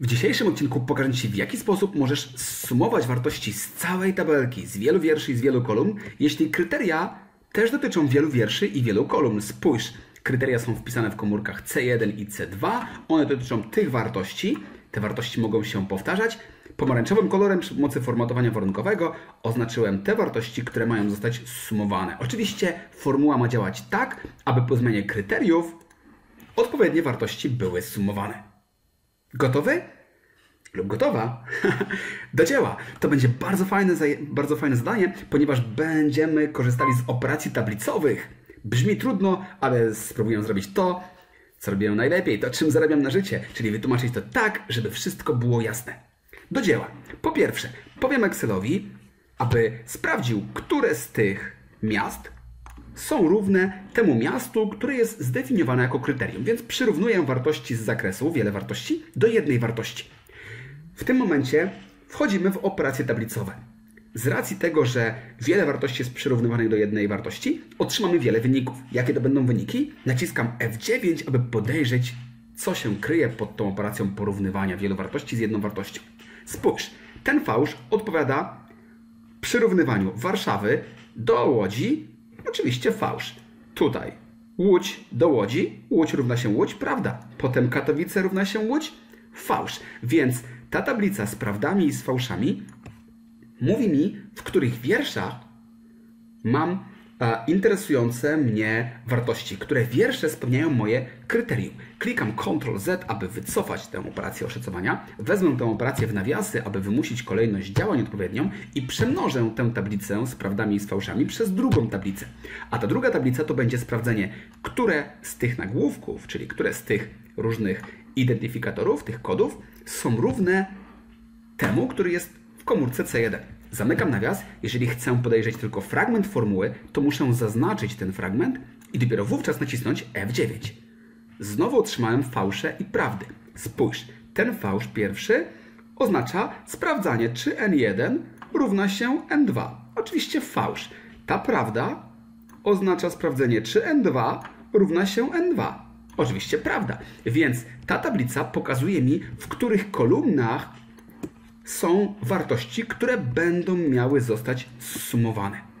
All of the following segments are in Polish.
W dzisiejszym odcinku pokażę Ci, w jaki sposób możesz sumować wartości z całej tabelki, z wielu wierszy i z wielu kolumn, jeśli kryteria też dotyczą wielu wierszy i wielu kolumn. Spójrz, kryteria są wpisane w komórkach C1 i C2, one dotyczą tych wartości, te wartości mogą się powtarzać. Pomarańczowym kolorem przy pomocy formatowania warunkowego oznaczyłem te wartości, które mają zostać sumowane. Oczywiście formuła ma działać tak, aby po zmianie kryteriów odpowiednie wartości były sumowane. Gotowy? Lub gotowa? Do dzieła! To będzie bardzo fajne, bardzo fajne zadanie, ponieważ będziemy korzystali z operacji tablicowych. Brzmi trudno, ale spróbuję zrobić to, co robię najlepiej, to czym zarabiam na życie, czyli wytłumaczyć to tak, żeby wszystko było jasne. Do dzieła. Po pierwsze, powiem Excelowi, aby sprawdził, które z tych miast są równe temu miastu, które jest zdefiniowane jako kryterium. Więc przyrównuję wartości z zakresu, wiele wartości, do jednej wartości. W tym momencie wchodzimy w operacje tablicowe. Z racji tego, że wiele wartości jest przyrównywanych do jednej wartości, otrzymamy wiele wyników. Jakie to będą wyniki? Naciskam F9, aby podejrzeć, co się kryje pod tą operacją porównywania wielu wartości z jedną wartością. Spójrz, ten fałsz odpowiada przyrównywaniu Warszawy do Łodzi Oczywiście fałsz. Tutaj Łódź do Łodzi, Łódź równa się Łódź, prawda. Potem Katowice równa się Łódź, fałsz. Więc ta tablica z prawdami i z fałszami mówi mi, w których wierszach mam interesujące mnie wartości, które wiersze spełniają moje kryterium. Klikam Ctrl Z, aby wycofać tę operację oszacowania, wezmę tę operację w nawiasy, aby wymusić kolejność działań odpowiednią i przemnożę tę tablicę z prawdami i z fałszami przez drugą tablicę. A ta druga tablica to będzie sprawdzenie, które z tych nagłówków, czyli które z tych różnych identyfikatorów, tych kodów są równe temu, który jest w komórce C1. Zamykam nawias. Jeżeli chcę podejrzeć tylko fragment formuły, to muszę zaznaczyć ten fragment i dopiero wówczas nacisnąć F9. Znowu otrzymałem fałsze i prawdy. Spójrz, ten fałsz pierwszy oznacza sprawdzanie, czy N1 równa się N2. Oczywiście fałsz. Ta prawda oznacza sprawdzenie, czy N2 równa się N2. Oczywiście prawda. Więc ta tablica pokazuje mi, w których kolumnach są wartości, które będą miały zostać zsumowane.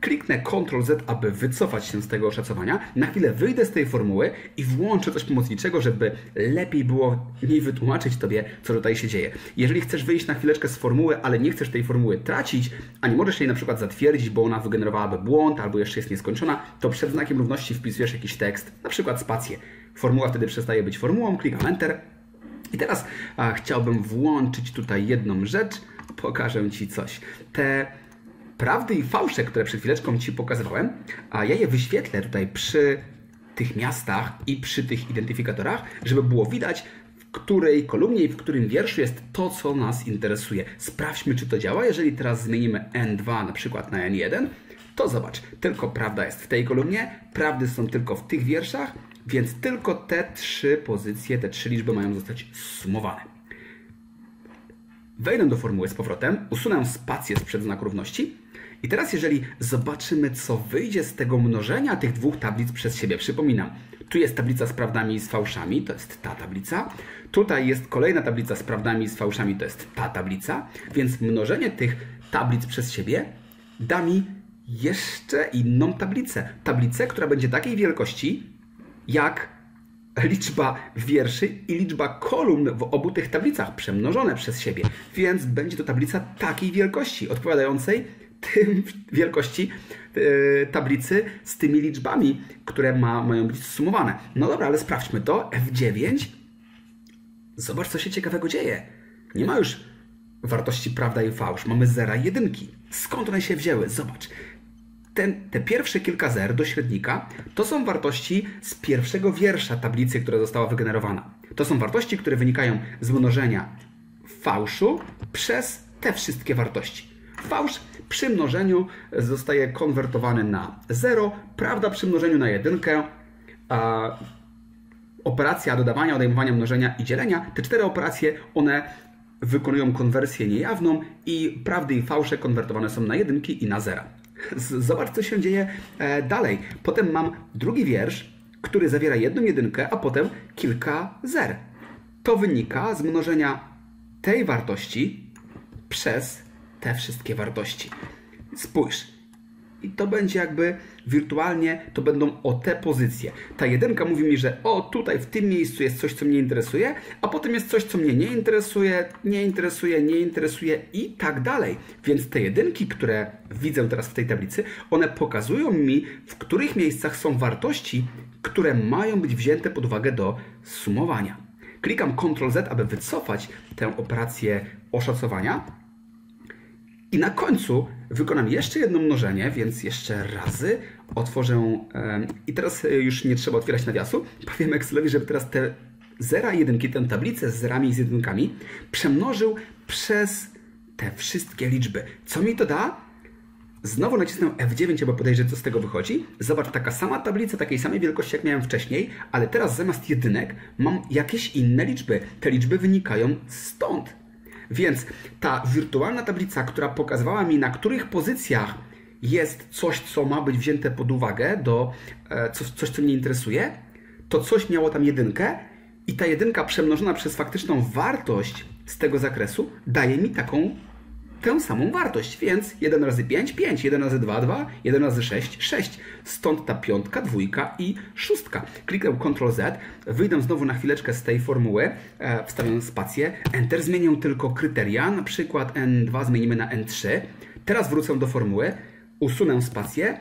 Kliknę Ctrl Z, aby wycofać się z tego oszacowania. Na chwilę wyjdę z tej formuły i włączę coś pomocniczego, żeby lepiej było mi wytłumaczyć Tobie, co tutaj się dzieje. Jeżeli chcesz wyjść na chwileczkę z formuły, ale nie chcesz tej formuły tracić, a nie możesz jej na przykład zatwierdzić, bo ona wygenerowałaby błąd albo jeszcze jest nieskończona, to przed znakiem równości wpisujesz jakiś tekst, na przykład spację. Formuła wtedy przestaje być formułą, klikam Enter i teraz a, chciałbym włączyć tutaj jedną rzecz. Pokażę Ci coś. Te prawdy i fałsze, które przed chwileczką Ci pokazywałem, a ja je wyświetlę tutaj przy tych miastach i przy tych identyfikatorach, żeby było widać, w której kolumnie i w którym wierszu jest to, co nas interesuje. Sprawdźmy, czy to działa. Jeżeli teraz zmienimy N2 na przykład na N1, to zobacz, tylko prawda jest w tej kolumnie, prawdy są tylko w tych wierszach, więc tylko te trzy pozycje, te trzy liczby mają zostać sumowane. Wejdę do formuły z powrotem, usunę spację sprzed znaku równości i teraz jeżeli zobaczymy, co wyjdzie z tego mnożenia tych dwóch tablic przez siebie, przypominam, tu jest tablica z prawdami i z fałszami, to jest ta tablica. Tutaj jest kolejna tablica z prawdami i z fałszami, to jest ta tablica. Więc mnożenie tych tablic przez siebie da mi jeszcze inną tablicę. Tablicę, która będzie takiej wielkości, jak liczba wierszy i liczba kolumn w obu tych tablicach przemnożone przez siebie. Więc będzie to tablica takiej wielkości, odpowiadającej tym wielkości yy, tablicy z tymi liczbami, które ma, mają być sumowane. No dobra, ale sprawdźmy to. F9. Zobacz, co się ciekawego dzieje. Nie ma już wartości prawda i fałsz. Mamy zera i jedynki. Skąd one się wzięły? Zobacz ten, te pierwsze kilka zer do średnika to są wartości z pierwszego wiersza tablicy, która została wygenerowana. To są wartości, które wynikają z mnożenia fałszu przez te wszystkie wartości. Fałsz przy mnożeniu zostaje konwertowany na 0, prawda przy mnożeniu na jedynkę, a operacja dodawania, odejmowania, mnożenia i dzielenia, te cztery operacje, one wykonują konwersję niejawną i prawdy i fałsze konwertowane są na jedynki i na zera. Zobacz, co się dzieje e, dalej. Potem mam drugi wiersz, który zawiera jedną jedynkę, a potem kilka zer. To to wynika z mnożenia tej wartości przez te wszystkie wartości. Spójrz, i to będzie jakby wirtualnie, to będą o te pozycje. Ta jedynka mówi mi, że o tutaj w tym miejscu jest coś, co mnie interesuje, a potem jest coś, co mnie nie interesuje, nie interesuje, nie interesuje i tak dalej. Więc te jedynki, które widzę teraz w tej tablicy, one pokazują mi, w których miejscach są wartości, które mają być wzięte pod uwagę do sumowania. Klikam Ctrl Z, aby wycofać tę operację oszacowania i na końcu wykonam jeszcze jedno mnożenie, więc jeszcze razy otworzę. I teraz e, już nie trzeba otwierać nawiasu. Powiem Excelowi, żeby teraz te zera i jedynki, tę tablicę z zerami i z jedynkami przemnożył przez te wszystkie liczby. Co mi to da? Znowu nacisnę F9, aby podejrzeć, co z tego wychodzi. Zobacz, taka sama tablica, takiej samej wielkości, jak miałem wcześniej, ale teraz zamiast jedynek mam jakieś inne liczby. Te liczby wynikają stąd. Więc ta wirtualna tablica, która pokazywała mi, na których pozycjach jest coś, co ma być wzięte pod uwagę, do, e, coś, coś, co mnie interesuje, to coś miało tam jedynkę i ta jedynka przemnożona przez faktyczną wartość z tego zakresu daje mi taką tę samą wartość, więc 1 razy 5, 5, 1 razy 2, 2, 1 razy 6, 6. Stąd ta piątka, dwójka i szóstka. Kliknę Ctrl Z, wyjdę znowu na chwileczkę z tej formuły, e, wstawiam spację, Enter, zmienię tylko kryteria, na przykład N2 zmienimy na N3. Teraz wrócę do formuły, usunę spację,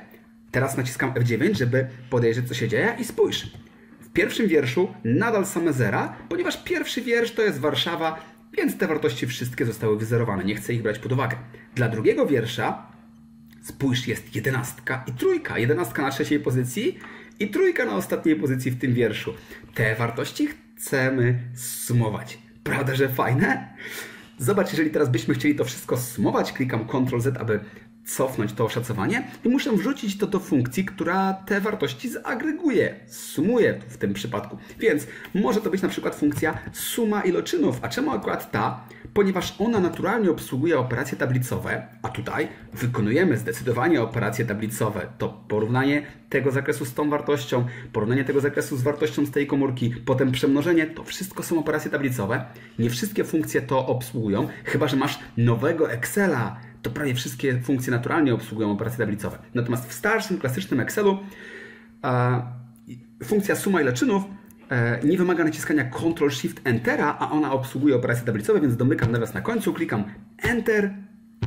teraz naciskam F9, żeby podejrzeć co się dzieje i spójrz. W pierwszym wierszu nadal same zera, ponieważ pierwszy wiersz to jest Warszawa, więc te wartości wszystkie zostały wyzerowane. Nie chcę ich brać pod uwagę. Dla drugiego wiersza spójrz, jest jedenastka i trójka. Jedenastka na trzeciej pozycji i trójka na ostatniej pozycji w tym wierszu. Te wartości chcemy sumować. Prawda, że fajne? Zobacz, jeżeli teraz byśmy chcieli to wszystko sumować, klikam Ctrl Z, aby cofnąć to oszacowanie i muszę wrzucić to do funkcji, która te wartości zagreguje, sumuje w tym przypadku. Więc może to być na przykład funkcja suma iloczynów. A czemu akurat ta? Ponieważ ona naturalnie obsługuje operacje tablicowe, a tutaj wykonujemy zdecydowanie operacje tablicowe. To porównanie tego zakresu z tą wartością, porównanie tego zakresu z wartością z tej komórki, potem przemnożenie, to wszystko są operacje tablicowe. Nie wszystkie funkcje to obsługują, chyba że masz nowego Excela, to prawie wszystkie funkcje naturalnie obsługują operacje tablicowe. Natomiast w starszym, klasycznym Excelu e, funkcja suma ile czynów e, nie wymaga naciskania Ctrl-Shift-Entera, a ona obsługuje operacje tablicowe, więc domykam nawias na końcu, klikam Enter.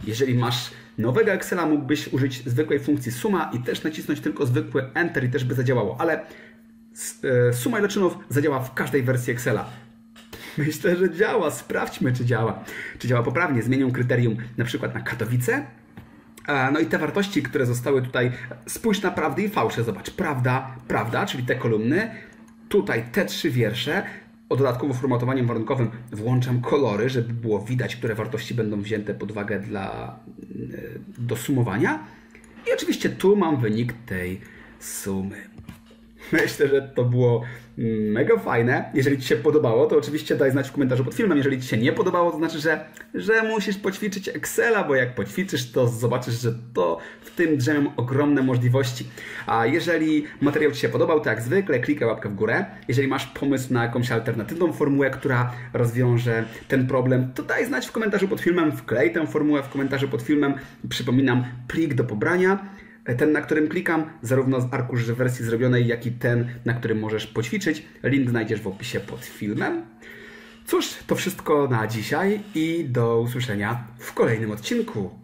Jeżeli masz nowego Excela, mógłbyś użyć zwykłej funkcji suma i też nacisnąć tylko zwykły Enter i też by zadziałało, ale e, suma ile czynów zadziała w każdej wersji Excela. Myślę, że działa. Sprawdźmy, czy działa. Czy działa poprawnie. Zmienię kryterium na przykład na Katowice. No i te wartości, które zostały tutaj, spójrz na prawdę i fałsze. Zobacz, prawda, prawda, czyli te kolumny. Tutaj te trzy wiersze. O dodatkowo formatowaniem warunkowym włączam kolory, żeby było widać, które wartości będą wzięte pod uwagę dla, e, do sumowania. I oczywiście tu mam wynik tej sumy. Myślę, że to było mega fajne. Jeżeli Ci się podobało, to oczywiście daj znać w komentarzu pod filmem. Jeżeli Ci się nie podobało, to znaczy, że, że musisz poćwiczyć Excela, bo jak poćwiczysz, to zobaczysz, że to w tym drzemią ogromne możliwości. A jeżeli materiał Ci się podobał, to jak zwykle klikaj łapkę w górę. Jeżeli masz pomysł na jakąś alternatywną formułę, która rozwiąże ten problem, to daj znać w komentarzu pod filmem. Wklej tę formułę w komentarzu pod filmem. Przypominam, plik do pobrania ten, na którym klikam, zarówno arkusz wersji zrobionej, jak i ten, na którym możesz poćwiczyć. Link znajdziesz w opisie pod filmem. Cóż, to wszystko na dzisiaj i do usłyszenia w kolejnym odcinku.